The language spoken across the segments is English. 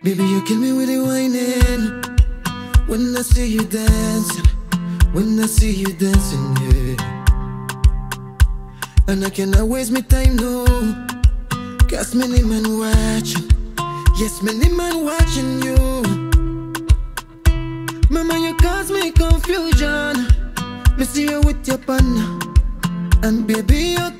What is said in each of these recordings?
Baby, you kill me with the whining. When I see you dancing, when I see you dancing, yeah. And I cannot waste my time, no. Cause many men watching. Yes, many men watching you. Mama, you cause me confusion. Me see you with your partner. And baby, you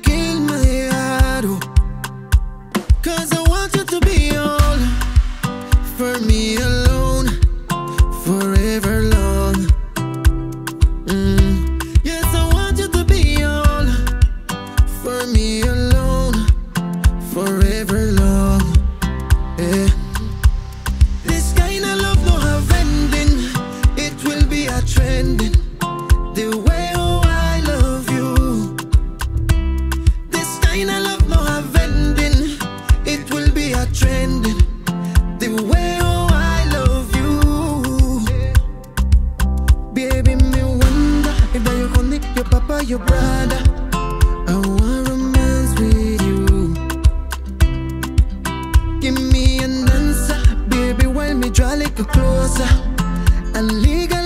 your brother. I want romance with you. Give me an answer, baby, while me draw a little closer and legalize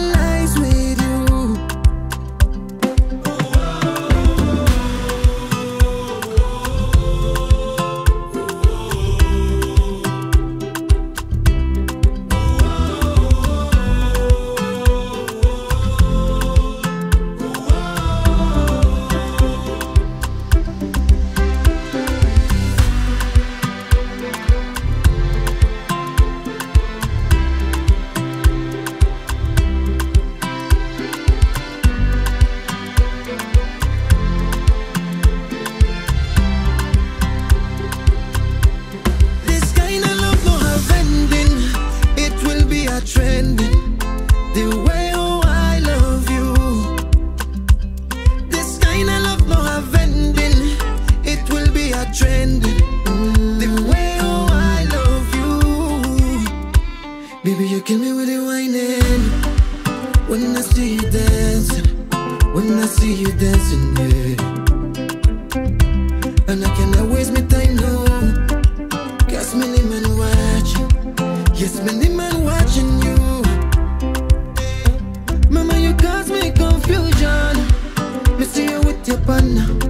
when I see you dancing, yeah. And I cannot waste my time, no. Cause many men watching. Yes, many men watching you. Mama, you cause me confusion. Me see you with your partner.